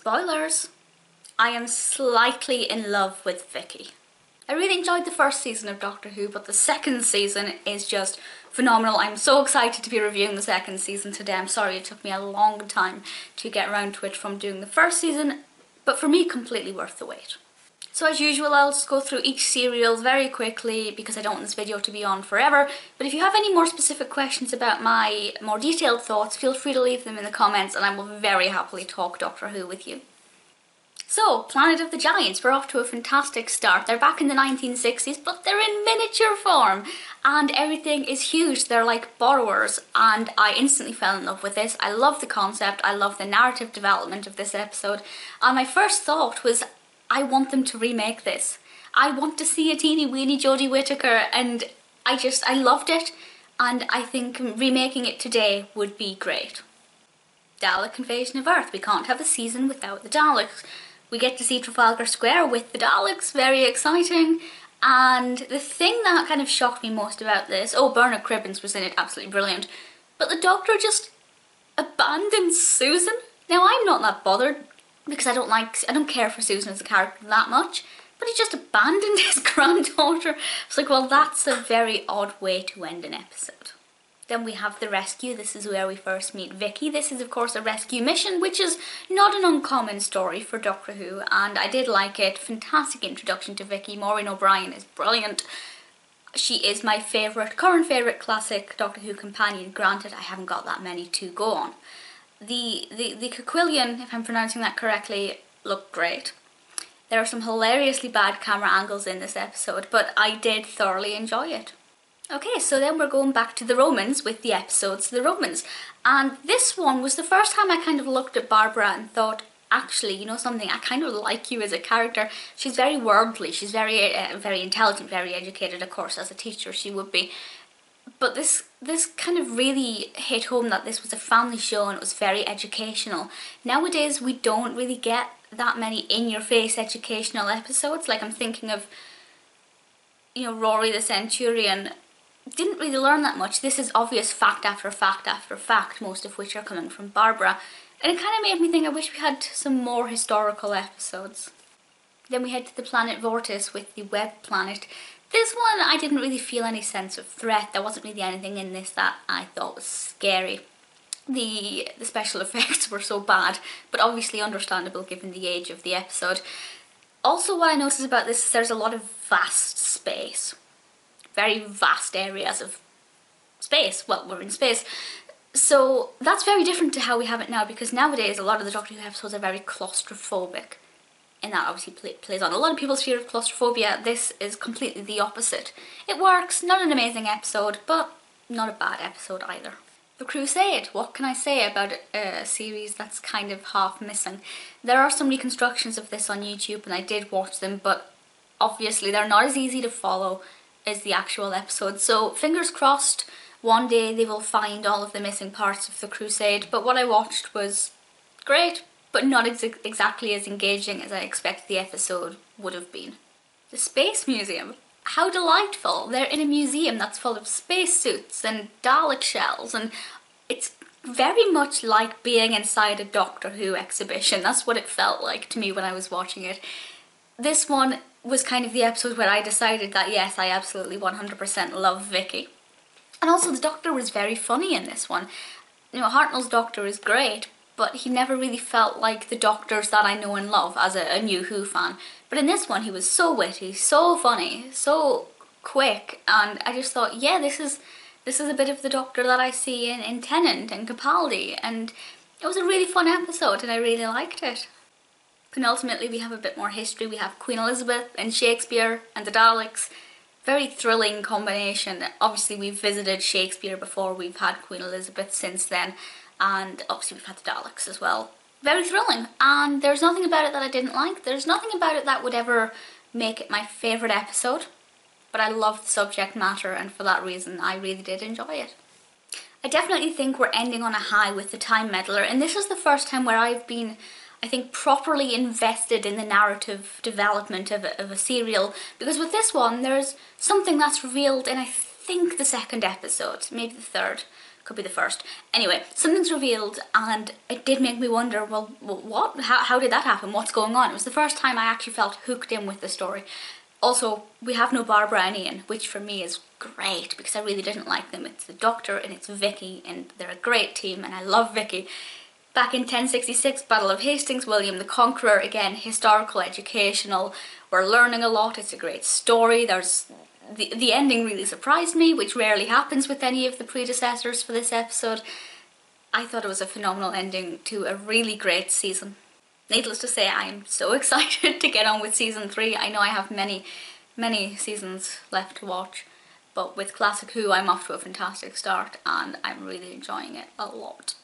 Spoilers! I am slightly in love with Vicki. I really enjoyed the first season of Doctor Who, but the second season is just phenomenal. I'm so excited to be reviewing the second season today. I'm sorry it took me a long time to get around to it from doing the first season, but for me, completely worth the wait. So as usual, I'll just go through each serial very quickly because I don't want this video to be on forever. But if you have any more specific questions about my more detailed thoughts, feel free to leave them in the comments and I will very happily talk Doctor Who with you. So, Planet of the Giants, we're off to a fantastic start. They're back in the 1960s, but they're in miniature form. And everything is huge. They're like borrowers. And I instantly fell in love with this. I love the concept. I love the narrative development of this episode. And my first thought was, I want them to remake this. I want to see a teeny weeny Jodie Whittaker and I just, I loved it and I think remaking it today would be great. Dalek Invasion of Earth. We can't have a season without the Daleks. We get to see Trafalgar Square with the Daleks, very exciting. And the thing that kind of shocked me most about this, oh, Bernard Cribbins was in it, absolutely brilliant. But the Doctor just abandoned Susan. Now, I'm not that bothered because I don't like, I don't care for Susan as a character that much, but he just abandoned his granddaughter. It's like, well, that's a very odd way to end an episode. Then we have the rescue. This is where we first meet Vicki. This is, of course, a rescue mission, which is not an uncommon story for Doctor Who, and I did like it. Fantastic introduction to Vicki. Maureen O'Brien is brilliant. She is my favourite, current favourite classic Doctor Who companion. Granted, I haven't got that many to go on the, the, the Koquillion, if I'm pronouncing that correctly, looked great. There are some hilariously bad camera angles in this episode, but I did thoroughly enjoy it. Okay, so then we're going back to the Romans with the episodes The Romans. And this one was the first time I kind of looked at Barbara and thought, actually, you know something, I kind of like you as a character. She's very worldly, she's very, uh, very intelligent, very educated, of course, as a teacher she would be but this this kind of really hit home that this was a family show and it was very educational. Nowadays we don't really get that many in-your-face educational episodes. Like I'm thinking of, you know, Rory the Centurion didn't really learn that much. This is obvious fact after fact after fact, most of which are coming from Barbara. And it kind of made me think I wish we had some more historical episodes. Then we head to the planet Vortis with the web planet. This one, I didn't really feel any sense of threat. There wasn't really anything in this that I thought was scary. The, the special effects were so bad, but obviously understandable given the age of the episode. Also, what I noticed about this is there's a lot of vast space. Very vast areas of space. Well, we're in space. So that's very different to how we have it now because nowadays a lot of the Doctor Who episodes are very claustrophobic and that obviously play, plays on a lot of people's fear of claustrophobia. This is completely the opposite. It works, not an amazing episode, but not a bad episode either. The Crusade, what can I say about a series that's kind of half missing? There are some reconstructions of this on YouTube and I did watch them, but obviously they're not as easy to follow as the actual episode. So fingers crossed, one day they will find all of the missing parts of the Crusade, but what I watched was great but not ex exactly as engaging as I expected the episode would have been. The Space Museum. How delightful! They're in a museum that's full of spacesuits and Dalek shells and it's very much like being inside a Doctor Who exhibition. That's what it felt like to me when I was watching it. This one was kind of the episode where I decided that yes, I absolutely 100% love Vicki. And also the Doctor was very funny in this one. You know, Hartnell's Doctor is great, but he never really felt like the doctors that I know and love as a, a new Who fan. But in this one, he was so witty, so funny, so quick, and I just thought, yeah, this is this is a bit of the Doctor that I see in, in Tennant and Capaldi, and it was a really fun episode, and I really liked it. Penultimately, we have a bit more history. We have Queen Elizabeth and Shakespeare and the Daleks. Very thrilling combination. Obviously, we've visited Shakespeare before, we've had Queen Elizabeth since then, and obviously we've had the Daleks as well. Very thrilling, and there's nothing about it that I didn't like. There's nothing about it that would ever make it my favourite episode, but I love the subject matter, and for that reason I really did enjoy it. I definitely think we're ending on a high with the Time Meddler, and this is the first time where I've been I think properly invested in the narrative development of a, of a serial because with this one there's something that's revealed in I think the second episode, maybe the third, could be the first. Anyway, something's revealed and it did make me wonder, well, what? How, how did that happen? What's going on? It was the first time I actually felt hooked in with the story. Also, we have no Barbara and Ian, which for me is great because I really didn't like them. It's the Doctor and it's Vicki and they're a great team and I love Vicki. Back in 1066, Battle of Hastings, William the Conqueror, again, historical, educational, we're learning a lot, it's a great story, there's the, the ending really surprised me, which rarely happens with any of the predecessors for this episode. I thought it was a phenomenal ending to a really great season. Needless to say, I'm so excited to get on with season 3. I know I have many, many seasons left to watch, but with Classic Who I'm off to a fantastic start and I'm really enjoying it a lot.